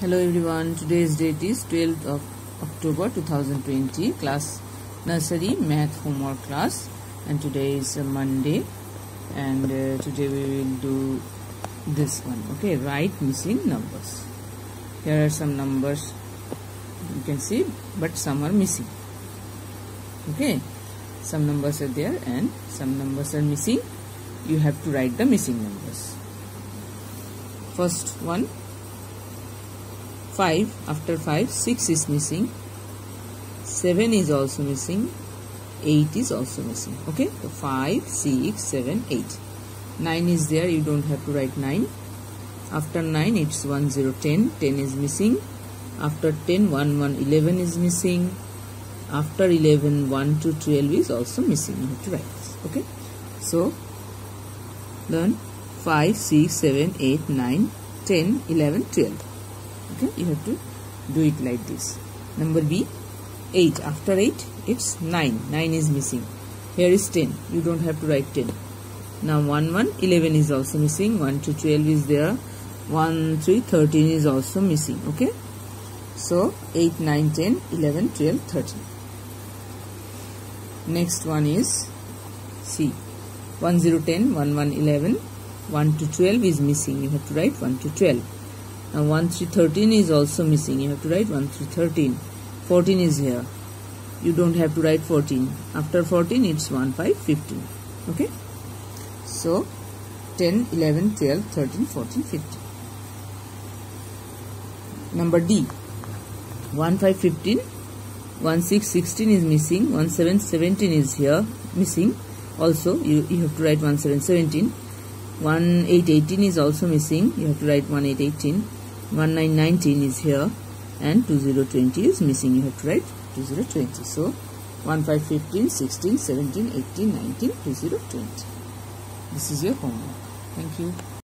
Hello everyone, today's date is 12th of October 2020, class nursery math homework class and today is a Monday and uh, today we will do this one, okay, write missing numbers. Here are some numbers you can see but some are missing, okay, some numbers are there and some numbers are missing, you have to write the missing numbers. First one 5 after 5 6 is missing 7 is also missing 8 is also missing. Okay? So 5 6 7 8 9 is there you don't have to write 9 after 9 it's 1 0 10 10 is missing. After 10 1 1 11 is missing. After 11 1 to 12 is also missing. You have to write this. Okay? So learn 5 6 7 8 9 10 11 12 okay you have to do it like this. Number b 8 after 8 it's 9 9 is missing. Here is 10 you don't have to write 10 now 1 1 11 is also missing. 1 to 12 is there. 1 3 13 is also missing. Okay? So 8 9 10 11 12 13 next one is c. 1 0 10 1 1 11 1 to 12 is missing. You have to write 1 to 12 now 1 3 13 is also missing. You have to write 1 3 13. 14 is here. You don't have to write 14. After 14 it's 1 5 15. Okay. So 10 11 12 13 14 15. Number D 1 5 15 1 6 16 is missing 1 7 17 is here missing also you, you have to write 1 7 17 1 8 18 is also missing you have to write 1 8 18 1919 is here and 2020 is missing. You have to write 2020 so 1515 16 17 18 19 2020 this is your homework. Thank you